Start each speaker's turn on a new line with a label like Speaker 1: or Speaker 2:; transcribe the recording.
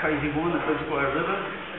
Speaker 1: had a crazy